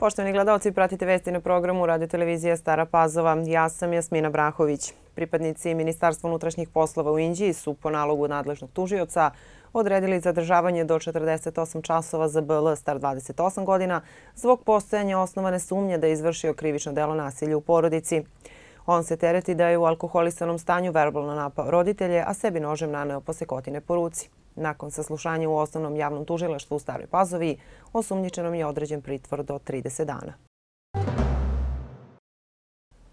Poštovani gledalci, pratite vesti na programu Radio Televizija Stara Pazova. Ja sam Jasmina Brahović. Pripadnici Ministarstva unutrašnjih poslova u Indiji su po nalogu nadležnog tužioca odredili zadržavanje do 48 časova za BL star 28 godina zbog postojanja osnovane sumnje da je izvršio krivično delo nasilja u porodici. On se tereti da je u alkoholisanom stanju verbalno napao roditelje, a sebi nožem naneo posekotine po ruci. Nakon saslušanja u osnovnom javnom tužilaštvu u Staroj Pazovi, osumnjičenom je određen pritvor do 30 dana.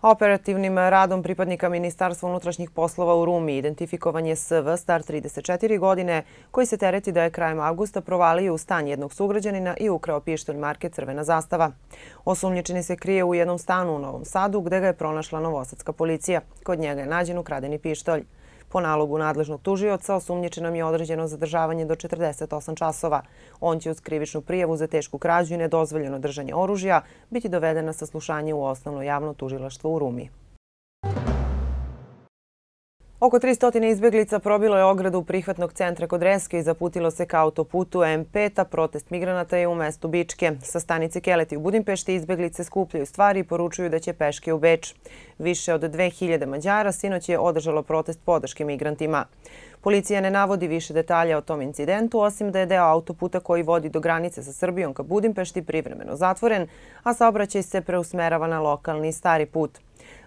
Operativnim radom pripadnika Ministarstva unutrašnjih poslova u Rumi identifikovan je SV star 34 godine koji se tereti da je krajem augusta provalio u stan jednog sugrađanina i ukrao pištolj marke Crvena zastava. Osumnjičeni se krije u jednom stanu u Novom Sadu gde ga je pronašla Novosadska policija. Kod njega je nađen ukradeni pištolj. Po nalogu nadležnog tužioca osumnjičenom je određeno zadržavanje do 48 časova. On će uz krivičnu prijavu za tešku krađu i nedozvoljeno držanje oružja biti doveden na saslušanje u osnovno javno tužilaštvo u Rumi. Oko 300 izbjeglica probilo je ogradu prihvatnog centra kod Reske i zaputilo se ka autoputu M5, a protest migranata je u mestu Bičke. Sa stanice Keleti u Budimpešti izbjeglice skupljaju stvari i poručuju da će peške u Beč. Više od 2000 Mađara sinoć je održalo protest podrške migrantima. Policija ne navodi više detalja o tom incidentu, osim da je deo autoputa koji vodi do granice sa Srbijom ka Budimpešti privremeno zatvoren, a saobraćaj se preusmerava na lokalni stari put.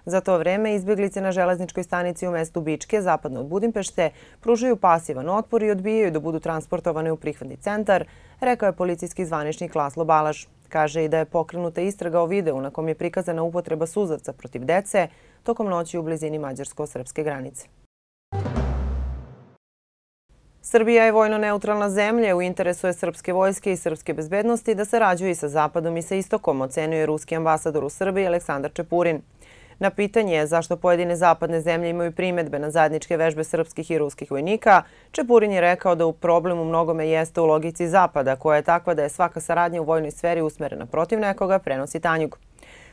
Za to vreme izbjeglice na železničkoj stanici u mestu Bičke, zapadno od Budimpešte, pružaju pasivan otpor i odbijaju da budu transportovane u prihvatni centar, rekao je policijski zvaničnik Laslo Balaš. Kaže i da je pokrenuta istraga o videu na kom je prikazana upotreba suzavca protiv dece tokom noći u blizini mađarsko-srpske granice. Srbija je vojno-neutralna zemlja. U interesu je srpske vojske i srpske bezbednosti da sarađuje i sa Zapadom i sa Istokom, ocenuje ruski ambasador u Srbiji Aleksandar Čepurin. Na pitanje zašto pojedine zapadne zemlje imaju primetbe na zajedničke vežbe srpskih i ruskih vojnika, Čepurin je rekao da u problemu mnogome jeste u logici Zapada, koja je takva da je svaka saradnja u vojnoj sferi usmerena protiv nekoga, prenosi Tanjug.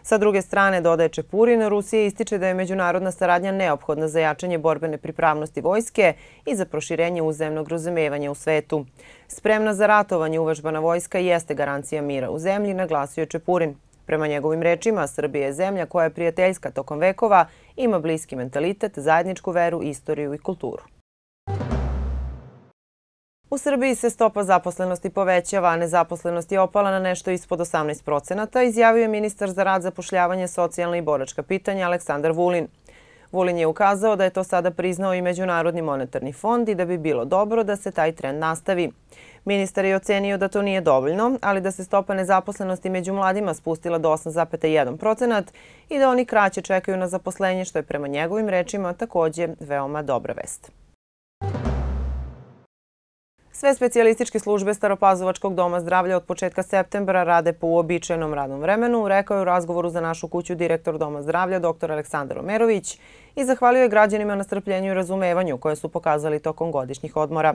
Sa druge strane, dodaje Čepurin, Rusija ističe da je međunarodna saradnja neophodna za jačanje borbene pripravnosti vojske i za proširenje uzemnog razumevanja u svetu. Spremna za ratovanje uvežbana vojska jeste garancija mira u zemlji, naglasio je Čepurin. Prema njegovim rečima, Srbija je zemlja koja je prijateljska tokom vekova, ima bliski mentalitet, zajedničku veru, istoriju i kulturu. U Srbiji se stopa zaposlenosti povećava, a nezaposlenost je opala na nešto ispod 18 procenata, izjavio je ministar za rad zapošljavanje socijalna i boračka pitanja Aleksandar Vulin. Vulin je ukazao da je to sada priznao i Međunarodni monetarni fond i da bi bilo dobro da se taj trend nastavi. Ministar je ocenio da to nije dovoljno, ali da se stopa nezaposlenosti među mladima spustila do 8,1 procenat i da oni kraće čekaju na zaposlenje, što je prema njegovim rečima također veoma dobra vest. Sve specijalističke službe Staropazovačkog doma zdravlja od početka septembra rade po uobičajenom radnom vremenu, rekao je u razgovoru za našu kuću direktor Doma zdravlja dr. Aleksandar Omerović i zahvalio je građanima na strpljenju i razumevanju koje su pokazali tokom godišnjih odmora.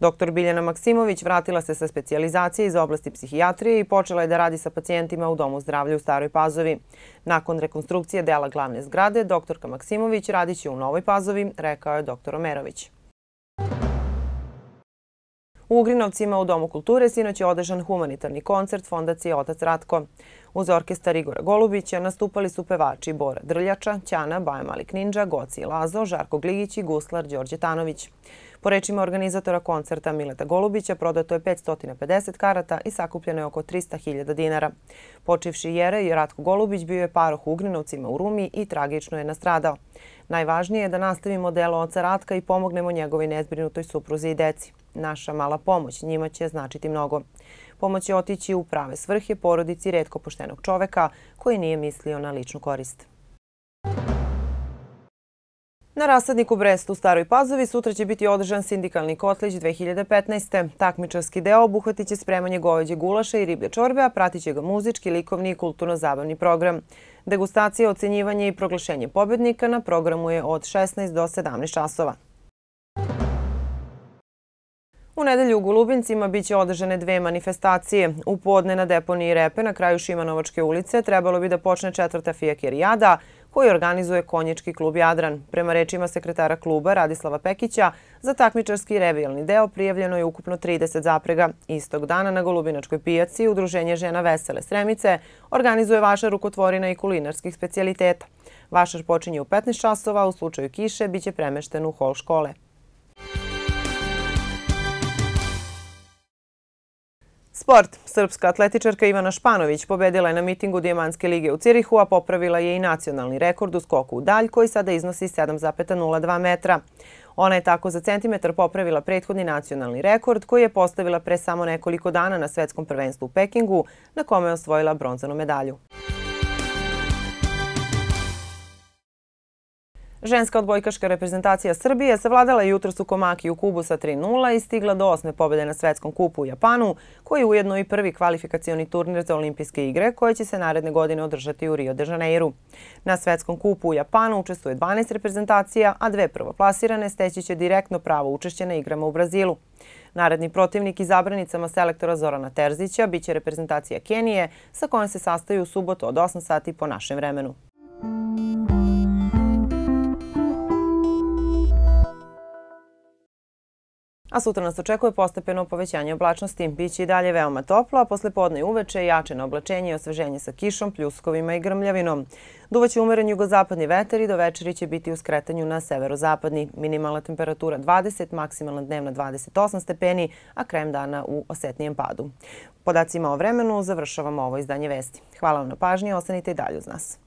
Dr. Biljana Maksimović vratila se sa specijalizacije iz oblasti psihijatrije i počela je da radi sa pacijentima u Domu zdravlja u Staroj Pazovi. Nakon rekonstrukcije dela glavne zgrade, dr. Maksimović radit će u Novoj Pazovi, rekao je dr. Omerović. U Ugrinovcima u Domu kulture sinoć je održan humanitarni koncert Fondacije Otac Ratko. Uz orkestar Igora Golubića nastupali su pevači Bora Drljača, Ćana, Baja Malik Ninja, Goci Lazo, Žarko Gligić i Guslar Đorđe Tanović. Po rečima organizatora koncerta Mileta Golubića prodato je 550 karata i sakupljeno je oko 300.000 dinara. Počivši jere i Ratko Golubić bio je paroh u Ugrinovcima u Rumi i tragično je nastradao. Najvažnije je da nastavimo delo oca Ratka i pomognemo njegovoj nezbrinutoj supruzi i deci. Naša mala pomoć njima će značiti mnogo. Pomoć će otići u prave svrhe porodici redko poštenog čoveka koji nije mislio na ličnu korist. Na rasadniku Brestu u Staroj Pazovi sutra će biti održan sindikalni kotlić 2015. Takmičarski deo obuhvatit će spremanje goveđe gulaša i riblje čorbe, a pratit će ga muzički, likovni i kulturno-zabavni program. Degustacija, ocenjivanje i proglašenje pobjednika na programu je od 16 do 17 časova. U nedelju u Golubincima biće održane dve manifestacije. U podne na deponiji Repe na kraju Šimanovačke ulice trebalo bi da počne četvrta Fijakerijada koji organizuje Konjički klub Jadran. Prema rečima sekretara kluba Radislava Pekića, za takmičarski revijalni deo prijavljeno je ukupno 30 zaprega. Istog dana na Golubinačkoj pijaci Udruženje žena Vesele Sremice organizuje vaša rukotvorina i kulinarskih specialiteta. Vašar počinje u 15 časova, u slučaju kiše biće premešten u hol škole. Sport. Srpska atletičarka Ivana Španović pobedila je na mitingu Dijemanske lige u Cirihu, a popravila je i nacionalni rekord u skoku u dalj koji sada iznosi 7,02 metra. Ona je tako za centimetar popravila prethodni nacionalni rekord koji je postavila pre samo nekoliko dana na svetskom prvenstvu u Pekingu, na kome je osvojila bronzanu medalju. Ženska odbojkaška reprezentacija Srbije savladala jutro su Komaki u Kubu sa 3-0 i stigla do osme pobjede na svetskom kupu u Japanu, koji je ujedno i prvi kvalifikacioni turnir za olimpijske igre koje će se naredne godine održati u Rio de Janeiro. Na svetskom kupu u Japanu učestvuje 12 reprezentacija, a dve prvoplasirane steći će direktno pravo učešće na igrama u Brazilu. Naredni protivnik i zabranicama selektora Zorana Terzića biće reprezentacija Kenije sa kojom se sastaju u subotu od 8 sati po našem vremenu. A sutra nas očekuje postepeno povećanje oblačnosti. Biće i dalje veoma toplo, a posle podne i uveče jače na oblačenje i osveženje sa kišom, pljuskovima i grmljavinom. Duvaće umeren jugozapadni veter i do večeri će biti u skretanju na severozapadni. Minimalna temperatura 20, maksimalna dnevna 28 stepeni, a krajem dana u osetnijem padu. Podacima o vremenu završavamo ovo izdanje vesti. Hvala vam na pažnji, ostanite i dalje uz nas.